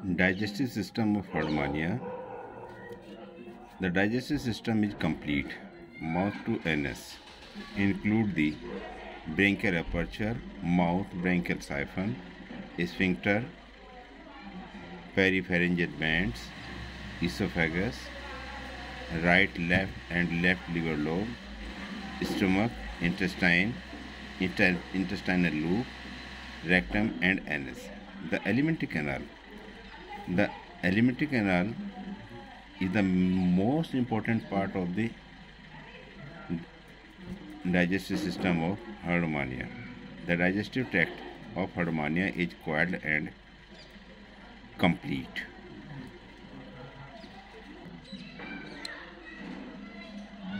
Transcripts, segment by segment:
Digestive system of Herdmania. The digestive system is complete. Mouth to anus include the bronchial aperture, mouth bronchial siphon, sphincter, peripharyngeal bands, esophagus, right, left, and left liver lobe, stomach, intestine, intestinal loop, rectum, and anus. The alimentary canal the alimentary canal is the most important part of the digestive system of Herdmania. The digestive tract of Herdmania is coiled and complete.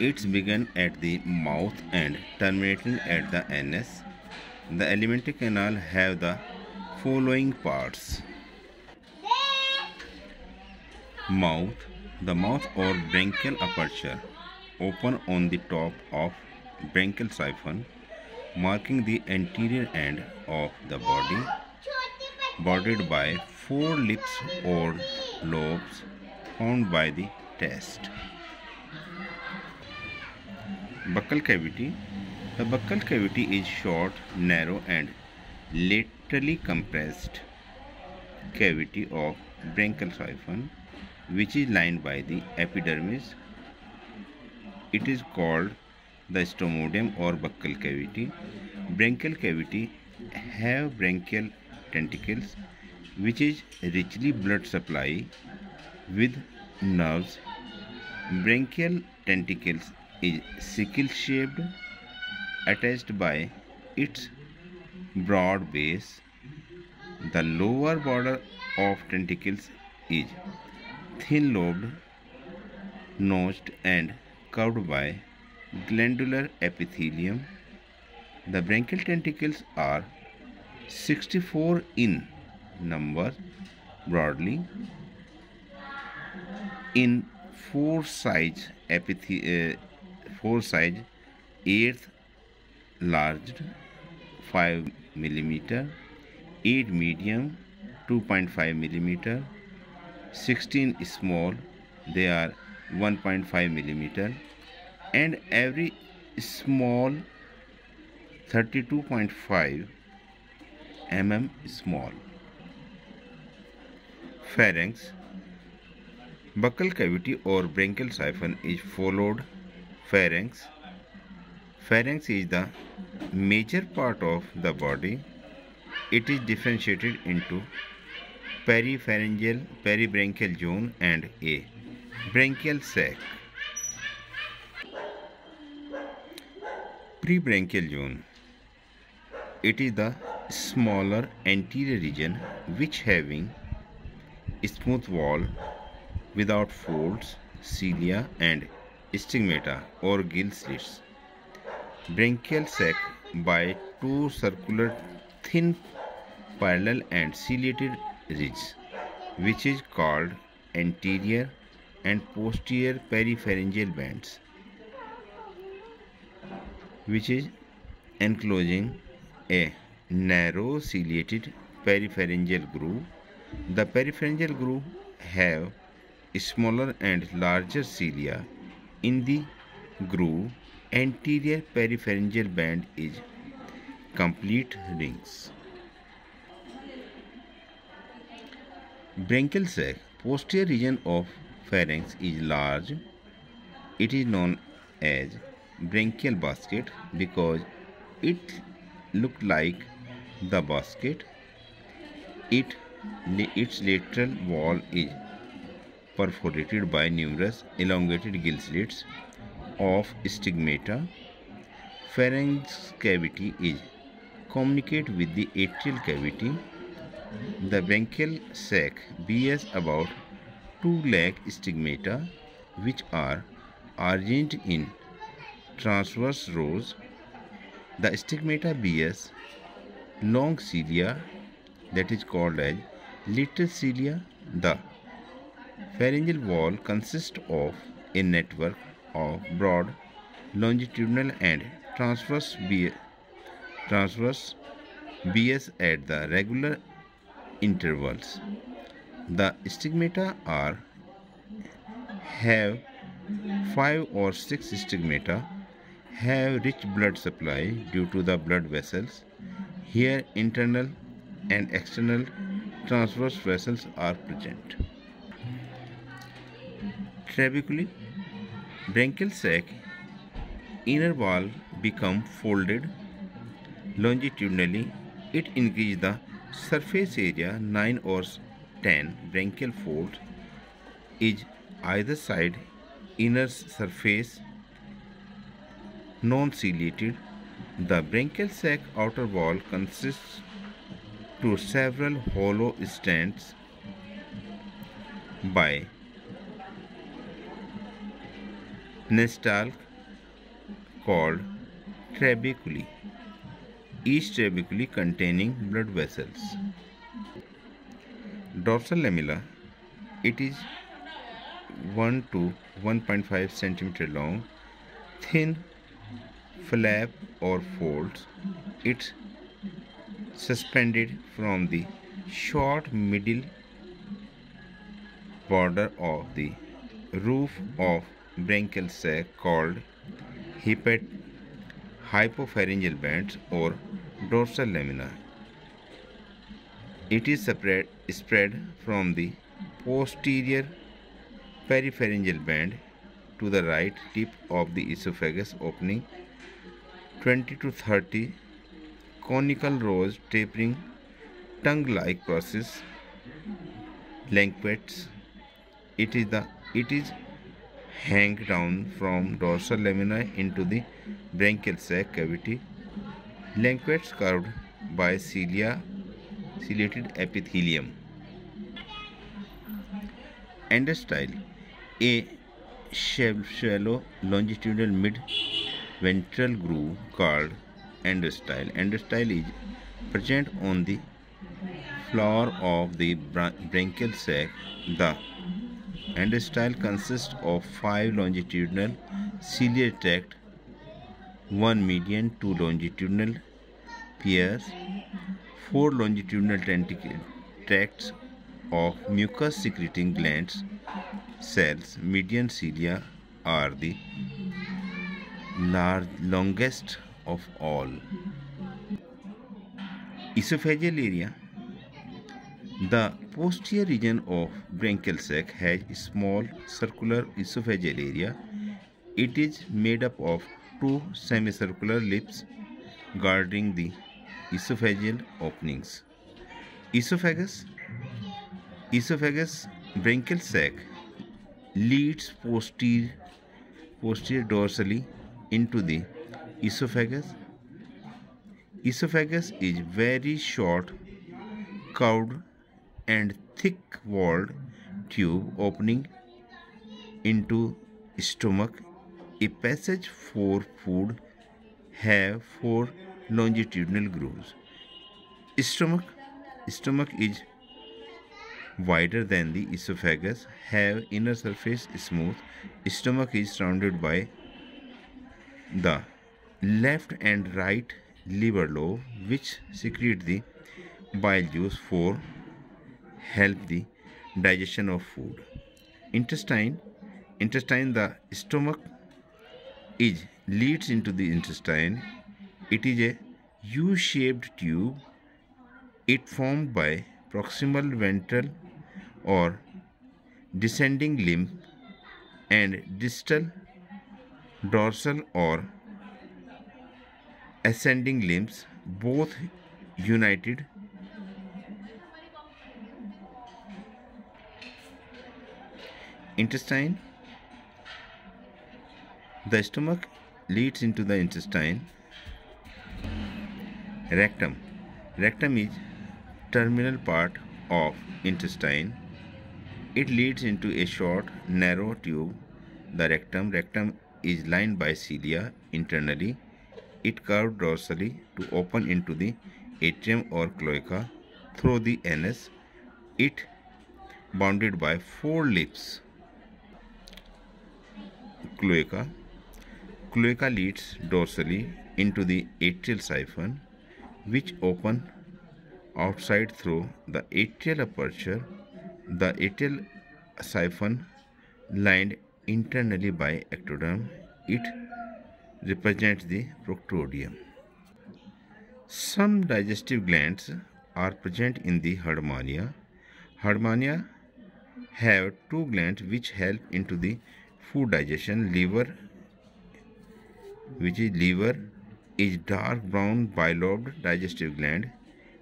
It's begun at the mouth and terminating at the anus. The alimentary canal have the following parts mouth the mouth or bronchial aperture open on the top of bronchial siphon marking the anterior end of the body bordered by four lips or lobes formed by the test. Buccal cavity. The buccal cavity is short narrow and laterally compressed cavity of bronchial siphon which is lined by the epidermis. It is called the stomodeum or buccal cavity. Branchial cavity have branchial tentacles which is richly blood supply with nerves. Branchial tentacles is sickle shaped attached by its broad base. The lower border of tentacles is thin-lobed, notched and curved by glandular epithelium. The branchial tentacles are 64 in number broadly in four size epithelium uh, four size eighth large 5 millimeter 8 medium 2.5 millimeter 16 small they are 1.5 millimeter and every small 32.5 mm small. Pharynx buccal cavity or bronchial siphon is followed. Pharynx pharynx is the major part of the body. It is differentiated into peripharyngeal peribronchial zone and a bronchial sac. Prebronchial zone. It is the smaller anterior region which having smooth wall without folds, cilia and stigmata or gill slits. Bronchial sac by two circular thin parallel and ciliated ridge which is called anterior and posterior peripharyngeal bands which is enclosing a narrow ciliated peripharyngeal groove. The peripharyngeal groove have smaller and larger cilia. In the groove, anterior peripharyngeal band is complete rings. Bronchial sac, posterior region of pharynx is large. It is known as bronchial basket because it looked like the basket. It, its lateral wall is perforated by numerous elongated gill slits of stigmata. Pharynx cavity is communicate with the atrial cavity the bronchial sac bears about 2 lakh stigmata which are arranged in transverse rows. The stigmata bears long cilia that is called as little cilia. The pharyngeal wall consists of a network of broad longitudinal and transverse transverse bears at the regular intervals. The stigmata are have five or six stigmata have rich blood supply due to the blood vessels. Here internal and external transverse vessels are present. Trabeculae branchial sac inner wall become folded longitudinally it increases the surface area 9 or 10 branchial fold is either side inner surface non-ciliated the branchial sac outer wall consists to several hollow stands by nestalk called trabeculae, each trabeculae containing blood vessels. Dorsal lamella, it is 1 to 1.5 centimeter long, thin flap or folds. It's suspended from the short middle border of the roof of branchial sac called hypopharyngeal bands or dorsal lamina. It is spread, spread from the posterior peripharyngeal band to the right tip of the esophagus opening 20 to 30 conical rows tapering tongue-like process lancettes. It is the it is hang down from dorsal lamina into the branchial sac cavity. Lancettes curved by cilia, ciliated epithelium. Endostyle, a shallow longitudinal mid-ventral groove called endostyle. Endostyle is present on the floor of the branchial sac. The Endostyle consists of five longitudinal ciliary tract, one median, two longitudinal pairs, four longitudinal tracts of mucus secreting glands cells. Median cilia are the large, longest of all. Esophageal area the posterior region of branchial sac has a small circular esophageal area. It is made up of two semicircular lips guarding the esophageal openings. Esophagus Esophagus branchial sac leads posterior, posterior dorsally into the esophagus. Esophagus is very short, curved and thick walled tube opening into stomach. A passage for food have four longitudinal grooves. Stomach stomach is wider than the esophagus have inner surface smooth. Stomach is surrounded by the left and right liver lobe which secrete the bile juice for help the digestion of food. Intestine, intestine the stomach is leads into the intestine. It is a U-shaped tube. It formed by proximal ventral or descending limb and distal dorsal or ascending limbs both united intestine. The stomach leads into the intestine. Rectum. Rectum is terminal part of intestine. It leads into a short narrow tube. The rectum. Rectum is lined by cilia internally. It curved dorsally to open into the atrium or cloaca through the anus. It bounded by four lips cloaca. Cloaca leads dorsally into the atrial siphon which open outside through the atrial aperture The atrial siphon lined internally by ectoderm. It represents the proctodeum. Some digestive glands are present in the Herdmania. Herdmania have two glands which help into the food digestion. Liver, which is liver, is dark brown bilobed digestive gland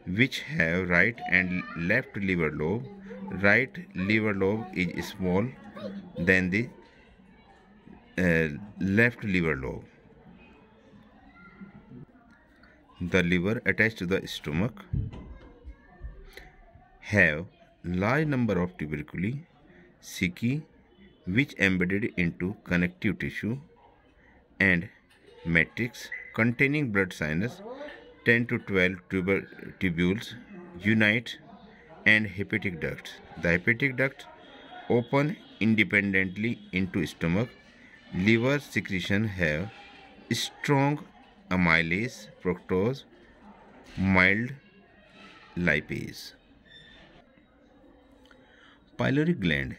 which have right and left liver lobe. Right liver lobe is small than the uh, left liver lobe. The liver attached to the stomach have large number of tuberculi, cici, which embedded into connective tissue and matrix containing blood sinus 10 to 12 tuber tubules unite and hepatic ducts. The hepatic ducts open independently into stomach. Liver secretion have strong amylase, fructose, mild lipase. Pyloric gland.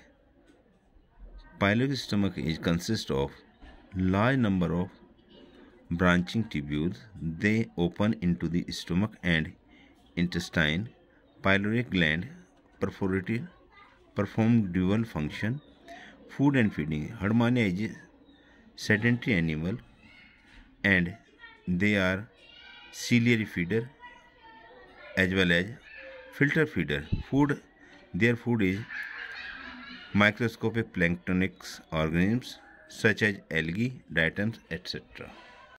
Pyloric stomach is consists of large number of branching tubules. They open into the stomach and intestine. Pyloric gland perforated perform dual function. Food and feeding. Herdmania is sedentary animal and they are ciliary feeder as well as filter feeder food their food is microscopic planktonics organisms such as algae diatoms etcetera